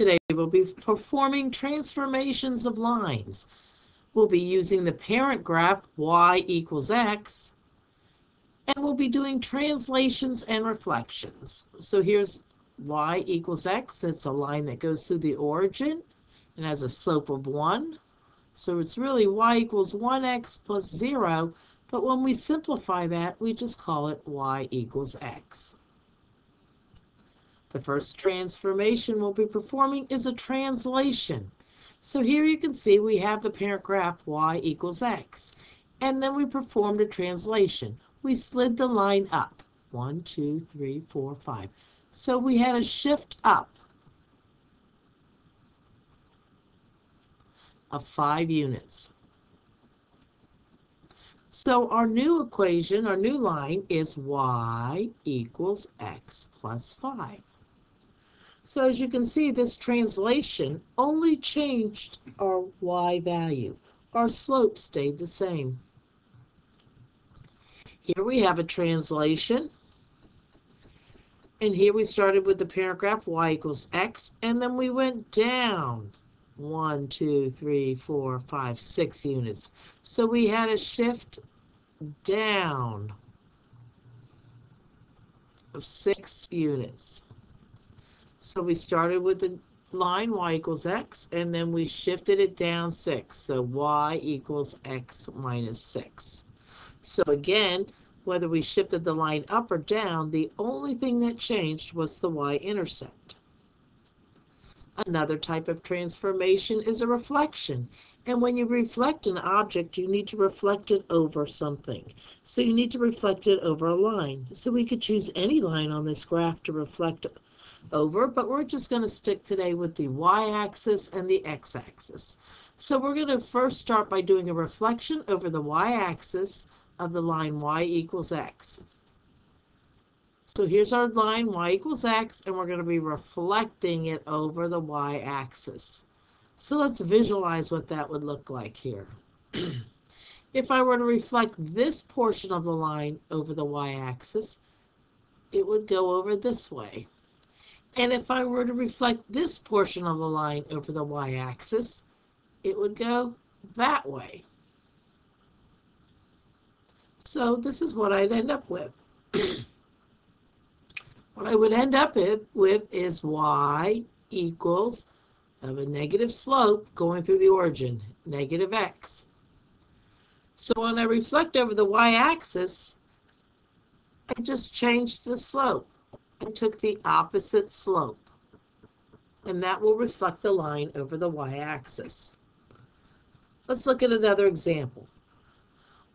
Today we'll be performing transformations of lines. We'll be using the parent graph y equals x, and we'll be doing translations and reflections. So here's y equals x. It's a line that goes through the origin and has a slope of 1. So it's really y equals 1x plus 0, but when we simplify that, we just call it y equals x. The first transformation we'll be performing is a translation. So here you can see we have the parent graph y equals x. And then we performed a translation. We slid the line up. One, two, three, four, five. So we had a shift up of five units. So our new equation, our new line is y equals x plus 5. So as you can see, this translation only changed our y value. Our slope stayed the same. Here we have a translation. And here we started with the parent graph y equals x, and then we went down one, two, three, four, five, six units. So we had a shift down of six units. So we started with the line y equals x, and then we shifted it down 6. So y equals x minus 6. So again, whether we shifted the line up or down, the only thing that changed was the y-intercept. Another type of transformation is a reflection. And when you reflect an object, you need to reflect it over something. So you need to reflect it over a line. So we could choose any line on this graph to reflect over, but we're just going to stick today with the y-axis and the x-axis. So we're going to first start by doing a reflection over the y-axis of the line y equals x. So here's our line y equals x, and we're going to be reflecting it over the y-axis. So let's visualize what that would look like here. if I were to reflect this portion of the line over the y-axis, it would go over this way. And if I were to reflect this portion of the line over the y-axis, it would go that way. So this is what I'd end up with. what I would end up with is y equals of a negative slope going through the origin, negative x. So when I reflect over the y-axis, I just change the slope. I took the opposite slope. And that will reflect the line over the y-axis. Let's look at another example.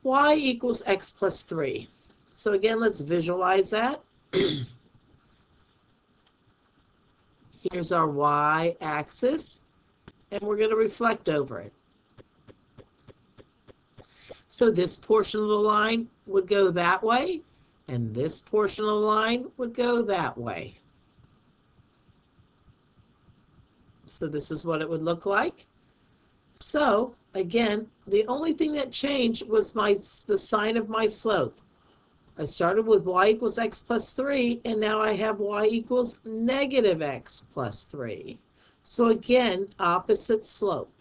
y equals x plus 3. So again, let's visualize that. Here's our y-axis, and we're going to reflect over it. So this portion of the line would go that way, and this portion of the line would go that way. So this is what it would look like. So again, the only thing that changed was my the sign of my slope. I started with y equals x plus 3, and now I have y equals negative x plus 3. So again, opposite slope.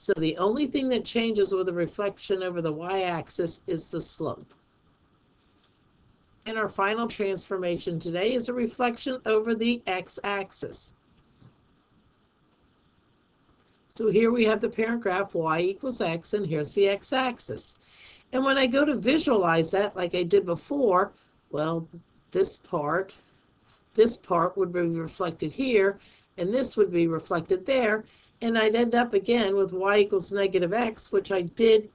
So the only thing that changes with a reflection over the y-axis is the slope. And our final transformation today is a reflection over the x-axis. So here we have the parent graph y equals x, and here's the x-axis. And when I go to visualize that, like I did before, well, this part, this part would be reflected here, and this would be reflected there, and I'd end up again with y equals negative x, which I did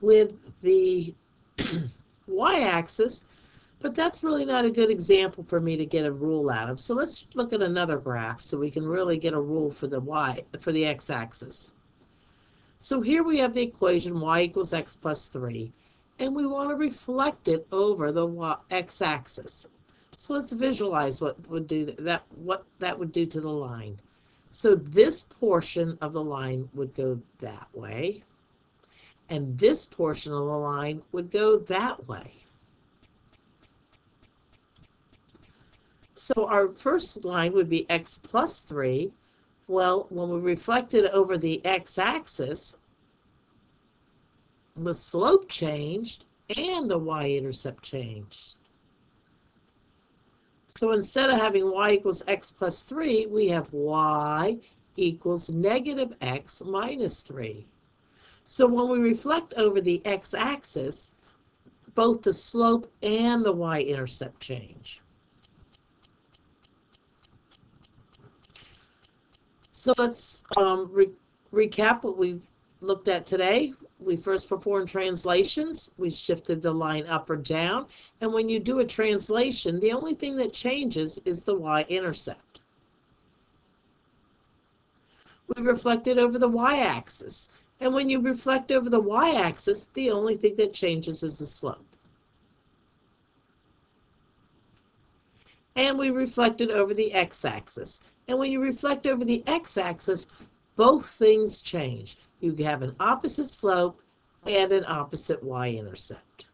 with the y-axis, but that's really not a good example for me to get a rule out of. So let's look at another graph so we can really get a rule for the y, for the x-axis. So here we have the equation y equals x plus 3, and we want to reflect it over the x-axis. So let's visualize what would do that, what that would do to the line. So this portion of the line would go that way, and this portion of the line would go that way. So our first line would be x plus 3. Well, when we reflect it over the x-axis, the slope changed and the y-intercept changed. So instead of having y equals x plus 3, we have y equals negative x minus 3. So when we reflect over the x-axis, both the slope and the y-intercept change. So let's um, re recap what we've looked at today. We first performed translations. We shifted the line up or down. And when you do a translation, the only thing that changes is the y-intercept. We reflected over the y-axis. And when you reflect over the y-axis, the only thing that changes is the slope. And we reflected over the x-axis. And when you reflect over the x-axis, both things change. You have an opposite slope and an opposite y-intercept.